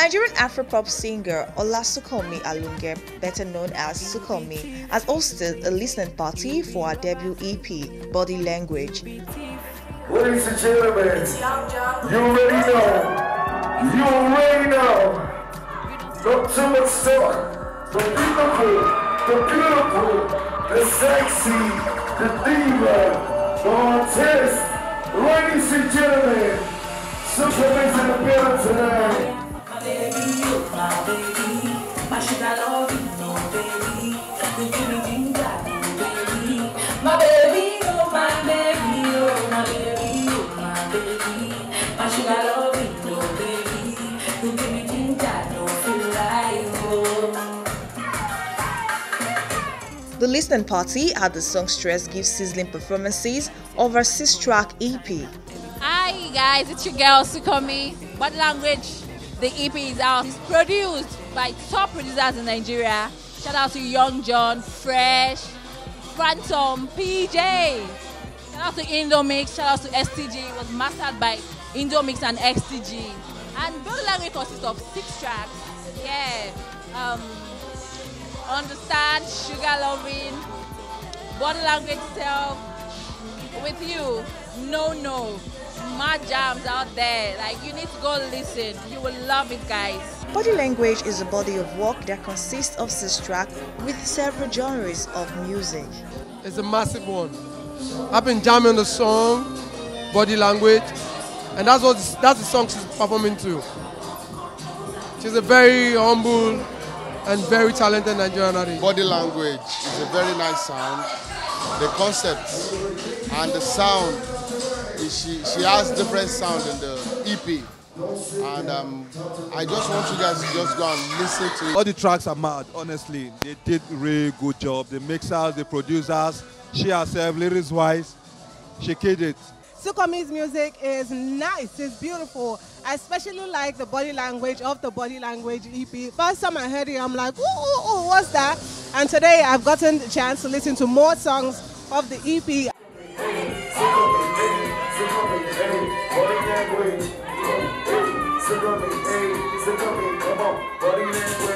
Nigerian Afropop singer Olasukanmi Alunge, better known as Sukanmi, has hosted a listening party for her debut EP, Body Language. Ladies and gentlemen, you already know. You already know. Not too much talk. The beautiful, the beautiful, the sexy, the diva, the artist. Ladies and gentlemen, Superman's in the building tonight. The listening party at the songstress gives sizzling performances of her six-track EP. Hi guys, it's your girl Sukanmi. What language? The EP is out. It's produced by top producers in Nigeria. Shout out to Young John, Fresh, Phantom, PJ. Shout out to Indomix. Shout out to STG. It was mastered by Indomix and XTG. And Body Language consists of six tracks. Yeah. Um, understand, sugar loving, body language self, with you. No, no. Mad jams out there. Like, you need to go listen. You will love it, guys. Body Language is a body of work that consists of six tracks with several genres of music. It's a massive one. I've been jamming the song, body language, and that's what that's the song she's performing to. She's a very humble and very talented Nigerian artist. Body language is a very nice sound. The concept and the sound, is she she has different sound in the EP. And um, I just want you guys to just go and listen to it. All the tracks are mad, honestly. They did really good job. The mixers, the producers, she herself, lyrics wise, she killed it. Sukanmi's music is nice, it's beautiful. I especially like the body language of the body language EP. First time I heard it, I'm like, ooh, ooh, ooh, what's that? And today I've gotten the chance to listen to more songs of the EP. hey, hey, it's a come on, buddy, man.